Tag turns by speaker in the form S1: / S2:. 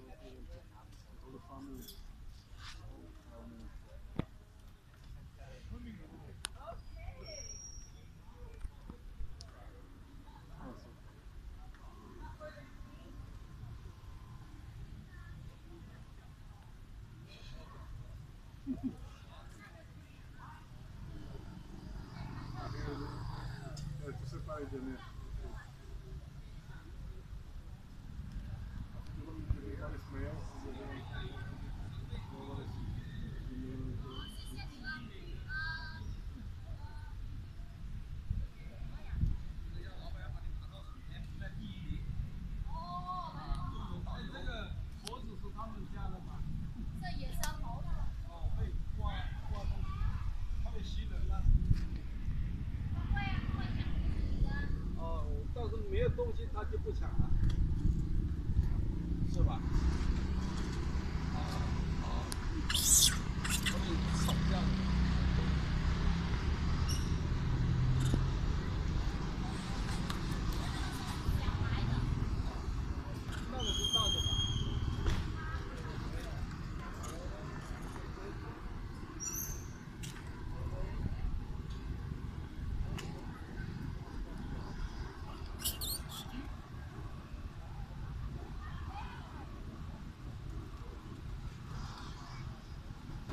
S1: We'll be able. 没有东西他就不抢了，是吧？